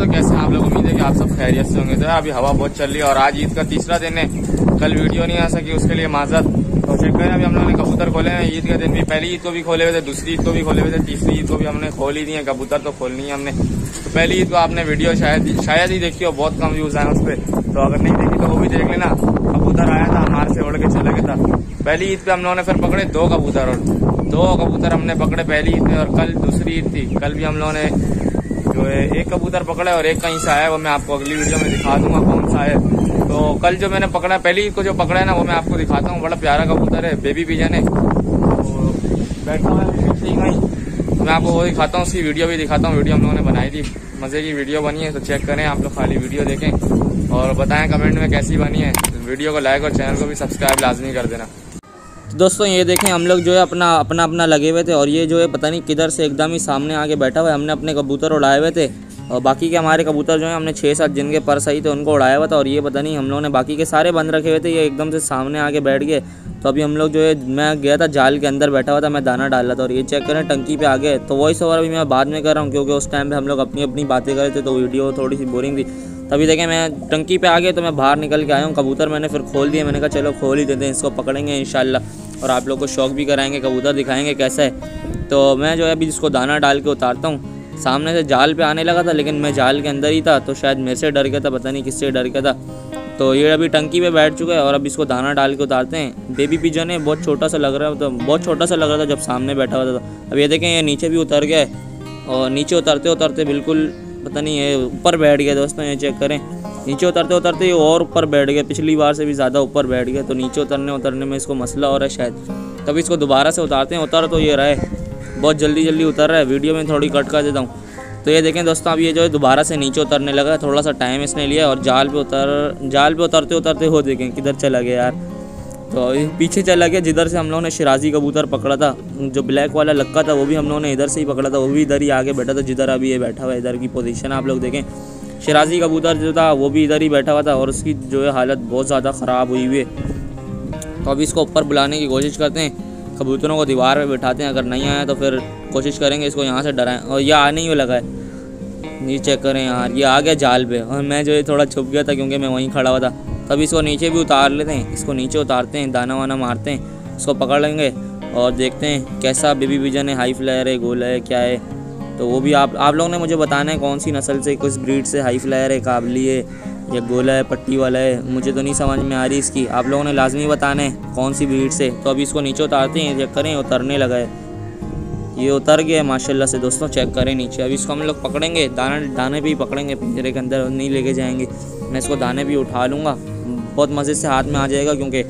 दोस्तों कैसे आप लोग उम्मीद है कि आप सब खैरियत से होंगे। तो अभी हवा बहुत चल रही है और आज ईद का तीसरा दिन है। कल वीडियो नहीं आ सकी, उसके लिए माजरत तो चेक करें। अभी हम लोगों ने कबूतर खोले हैं, ईद के दिन भी पहली ईद को भी खोले हुए थे, दूसरी ईद को भी खोले हुए थे, तीसरी ईद को भी हमने खोल ही दी है, कबूतर तो खोलनी है हमने। तो पहली ईद को आपने वीडियो शायद शायद ही देखी हो, बहुत कम व्यूज़ आए उस पर तो अगर नहीं देखी तो वो भी देख लेना। कबूतर आया था हमारे से उड़ के चला गया था। पहली ईद पे हम लोगों ने फिर पकड़े दो कबूतर और दो कबूतर हमने पकड़े पहली ईद पे और कल दूसरी ईद थी। कल भी हम लोगों ने है, एक कबूतर पकड़ा है और एक कहीं से आया वो मैं आपको अगली वीडियो में दिखा दूँगा कौन सा है। तो कल जो मैंने पकड़ा है पहली को जो पकड़ा है ना, वो मैं आपको दिखाता हूँ। बड़ा प्यारा कबूतर है बेबी पिजन है तो बैठा हुआ है तो मैं आपको वो दिखाता हूँ, उसकी वीडियो भी दिखाता हूँ वीडियो हम लोगों ने बनाई थी। मज़े की वीडियो बनी है तो चेक करें, आप लोग खाली वीडियो देखें। और बताएँ कमेंट में कैसी बनी है। वीडियो को लाइक और चैनल को भी सब्सक्राइब लाजमी कर देना। तो दोस्तों, ये देखें, हम लोग जो है अपना अपना अपना लगे हुए थे और ये जो है पता नहीं किधर से एकदम ही सामने आके बैठा हुआ है। हमने अपने कबूतर उड़ाए हुए थे और बाकी के हमारे कबूतर जो है, हमने छः सात जिनके पर सही थे, उनको उड़ाया हुआ था और ये पता नहीं हम लोगों ने बाकी के सारे बंद रखे हुए थे। ये एकदम से सामने आके बैठ गए। तो अभी हम लोग जो है, मैं गया था जाल के अंदर बैठा हुआ था, मैं दाना डाल रहा था और ये चेक करें, टंकी पे आ गए। तो वॉइस ओवर अभी मैं बाद में कर रहा हूँ, क्योंकि उस टाइम पे हम लोग अपनी अपनी बातें कर रहे थे तो वीडियो थोड़ी सी बोरिंग थी। तभी देखें मैं टंकी पे आ गया तो मैं बाहर निकल के आया हूँ। कबूतर मैंने फिर खोल दिया। मैंने कहा, चलो खोल ही देते हैं, इसको पकड़ेंगे इन और आप लोग को शौक भी कराएँगे, कबूतर दिखाएँगे कैसा है। तो मैं जो है अभी इसको दाना डाल के उतारता हूँ, सामने से जाल पे आने लगा था, लेकिन मैं जाल के अंदर ही था तो शायद मेरे से डर गया था, पता नहीं किससे डर गया था। तो ये अभी टंकी पे बैठ चुका है और अब इसको दाना डाल के उतारते हैं। बेबी पिजन है, बहुत छोटा सा लग रहा है तो बहुत छोटा सा लग रहा था जब सामने बैठा हुआ था। अब ये देखें, ये नीचे भी उतर गया है और नीचे उतरते उतरते बिल्कुल पता नहीं ये ऊपर बैठ गया दोस्तों, ये चेक करें। नीचे उतरते उतरते ये और ऊपर बैठ गया पिछली बार से भी ज़्यादा ऊपर बैठ गया तो नीचे उतरने उतरने में इसको मसला हो रहा है शायद। तभी इसको दोबारा से उतारते हैं, उतर तो ये रहे। बहुत जल्दी जल्दी उतर रहा है, वीडियो में थोड़ी कट कर देता हूँ। तो ये देखें दोस्तों, अब ये जो है दोबारा से नीचे उतरने लगा थोड़ा सा टाइम इसने लिया और जाल पे उतर, जाल पे उतरते उतरते हो देखें किधर चला गया यार। तो पीछे चला गया, जिधर से हम लोगों ने शराजी कबूतर पकड़ा था। जो ब्लैक वाला लक्का था, वो भी हम लोगों ने इधर से ही पकड़ा था। वो भी इधर ही आगे बैठा था, जिधर अभी ये बैठा हुआ है, इधर की पोजीशन आप लोग देखें। शराजी कबूतर जो था, वो भी इधर ही बैठा हुआ था और उसकी जो है हालत बहुत ज़्यादा ख़राब हुई हुई है। तो अभी इसको ऊपर बुलाने की कोशिश करते हैं। कबूतरों को दीवार पर बैठाते हैं, अगर नहीं आया तो फिर कोशिश करेंगे इसको यहाँ से डराएँ। और ये आने ही लगा है। ये चेक करें यार, ये आ गया जाल पे। और मैं जो है थोड़ा छुप गया था, क्योंकि मैं वहीं खड़ा हुआ था। तब इसको नीचे भी उतार लेते हैं। इसको नीचे उतारते हैं, दाना वाना मारते हैं, इसको पकड़ लेंगे और देखते हैं कैसा बेबी विजन है हाई फ्लायर है गोला है, क्या है। तो वो भी आप आप लोगों ने मुझे बताना है कौन सी नस्ल से, किस ब्रीड से हाई फ्लायर है, काबली है, या गोला है, पट्टी वाला है, मुझे तो नहीं समझ में आ रही इसकी। आप लोगों ने लाजमी बताना है कौन सी ब्रीड से। तो अभी इसको नीचे उतारते हैं चेक करें, उतरने लगा है। ये उतर गया माशाल्लाह से दोस्तों चेक करें नीचे। अभी इसको हम लोग पकड़ेंगे, दाना, दाने भी पकड़ेंगे पिंजरे के अंदर, नहीं लेके जाएँगे। मैं इसको दाने भी उठा लूँगा। बहुत मज़े से हाथ में आ जाएगा क्योंकि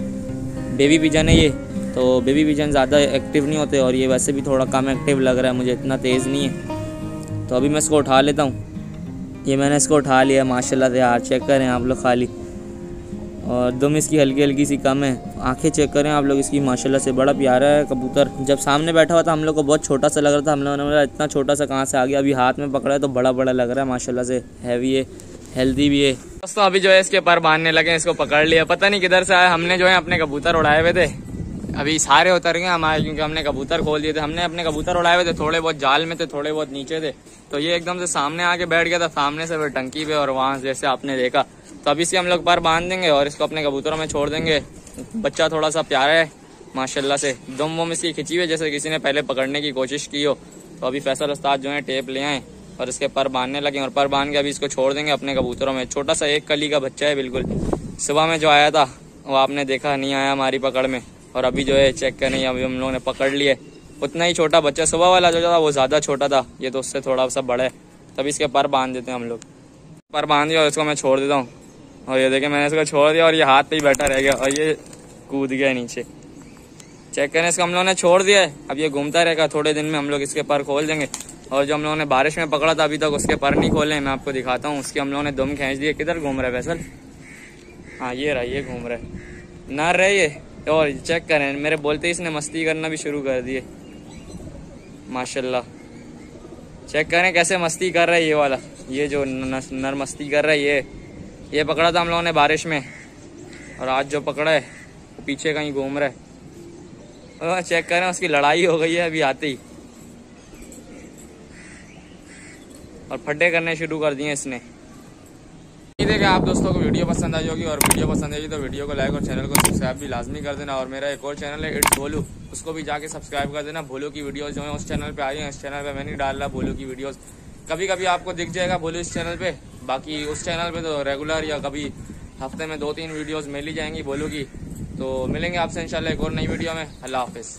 बेबी पिजन है ये तो बेबी पिजन ज़्यादा एक्टिव नहीं होते और ये वैसे भी थोड़ा कम एक्टिव लग रहा है, मुझे इतना तेज़ नहीं है। तो अभी मैं इसको उठा लेता हूँ। ये मैंने इसको उठा लिया, माशाल्लाह से यार चेक करें आप लोग खाली। और दम इसकी हल्की हल्की सी कम है। आँखें चेक करें आप लोग इसकी, माशाल्लाह से बड़ा प्यारा है कबूतर। जब सामने बैठा हुआ था, हम लोग को बहुत छोटा सा लग रहा था हम लोगों ने बोला, इतना छोटा सा कहाँ से आ गया? अभी हाथ में पकड़ा है तो बड़ा बड़ा लग रहा है, माशाल्लाह से हैवी है। हेल्दी भी है। दोस्तों, अभी जो है इसके पर बांधने लगे इसको पकड़ लिया। पता नहीं किधर से आया हमने जो है अपने कबूतर उड़ाए हुए थे। अभी सारे उतर गए हमारे, क्योंकि हमने कबूतर खोल दिए थे। हमने अपने कबूतर उड़ाए हुए थे, थोड़े बहुत जाल में थे, थोड़े बहुत नीचे थे। तो ये एकदम से सामने आके बैठ गया था, सामने से फिर टंकी पे और वहाँ जैसे आपने देखा। तो अभी से हम लोग पर बाँध देंगे और इसको अपने कबूतरों में छोड़ देंगे। बच्चा थोड़ा सा प्यारा है, माशाल्लाह से। दम वम इसकी खिंची हुई जैसे किसी ने पहले पकड़ने की कोशिश की हो। तो अभी फैसल उस्ताद जो है, टेप ले आए। और इसके पर बांधने लगे और पर बाँध के अभी इसको छोड़ देंगे अपने कबूतरों में। छोटा सा एक कली का बच्चा है बिल्कुल। सुबह में जो आया था, वो आपने देखा, नहीं आया हमारी पकड़ में। और अभी जो है चेक करने, अभी हम लोगों ने पकड़ लिए। उतना ही छोटा बच्चा, सुबह वाला जो था, वो ज़्यादा छोटा था। ये तो उससे थोड़ा सा बड़ा है। तभी इसके पर बाँध देते हैं हम लोग। पर बाँध दिया और इसको मैं छोड़ देता हूँ। और ये देखे, मैंने इसको छोड़ दिया और ये हाथ पे ही बैठा रह गया और ये कूद गया नीचे। चेक करने, इसको हम लोगों ने छोड़ दिया है। अब ये घूमता रहेगा, थोड़े दिन में हम लोग इसके पर खोल देंगे। और जो हम लोगों ने बारिश में पकड़ा था अभी तक, उसके पर नहीं खोले, मैं आपको दिखाता हूँ। उसके हम लोगों ने दम खींच दिए किधर घूम रहा है वैसल हाँ ये रहा, ये घूम रहे। है ना रहे ये? और चेक करें, मेरे बोलते ही इसने मस्ती करना भी शुरू कर दिए। माशाल्लाह। चेक करें कैसे मस्ती कर रहा है ये वाला। ये जो नर मस्ती कर रहा है ये। ये पकड़ा था हम लोगों ने बारिश में। और आज जो पकड़ा है पीछे कहीं घूम रहा है। चेक करें, उसकी लड़ाई हो गई है अभी आते ही। और फड्डे करने शुरू कर दिए इसने। उम्मीद है आप दोस्तों को वीडियो पसंद आई होगी, और वीडियो पसंद आएगी तो वीडियो को लाइक और चैनल को सब्सक्राइब भी लाजमी कर देना। और मेरा एक और चैनल है, इट्स भोलू उसको भी जाके सब्सक्राइब कर देना भोलू की वीडियोस जो है उस चैनल पे आई हैं। इस चैनल पे मैं नहीं डाल रहा भोलू की वीडियोस। कभी कभी आपको दिख जाएगा भोलू इस चैनल पे, बाकी उस चैनल पे तो रेगुलर या कभी हफ़्ते में दो तीन वीडियोज़ मिल ही जाएँगी भोलू की। तो मिलेंगे आपसे, इंशाल्लाह एक और नई वीडियो में। अल्लाह हाफिज़।